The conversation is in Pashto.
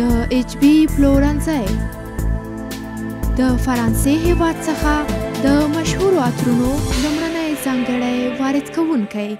د ایچ بی پلورنځي د فرانسې هیواد څخه د مشهورو عطرونو لمړنی ځانګړی وارد کوونکی